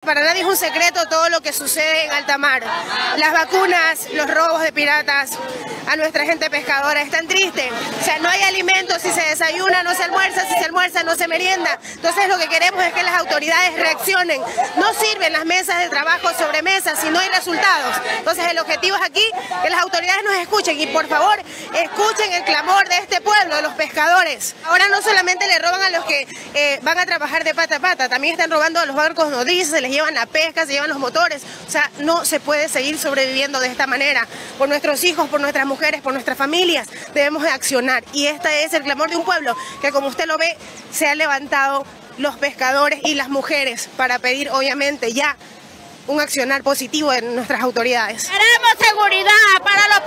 Para nadie es un secreto todo lo que sucede en alta mar. Las vacunas, los robos de piratas a nuestra gente pescadora. Es tan triste. O sea, no hay alimentos, si se desayuna no se almuerza, si se almuerza no se merienda. Entonces lo que queremos es que las autoridades reaccionen. No sirven las mesas de trabajo sobre mesas si no hay resultados. Entonces el objetivo es aquí que las autoridades nos escuchen y por favor escuchen el clamor de este pueblo, de los pescadores. Ahora no solamente le roban a los que eh, van a trabajar de pata a pata, también están robando a los barcos les llevan la pesca, se llevan los motores. O sea, no se puede seguir sobreviviendo de esta manera. Por nuestros hijos, por nuestras mujeres, por nuestras familias, debemos de accionar. Y este es el clamor de un pueblo que, como usted lo ve, se han levantado los pescadores y las mujeres para pedir, obviamente, ya un accionar positivo en nuestras autoridades. Queremos seguridad para los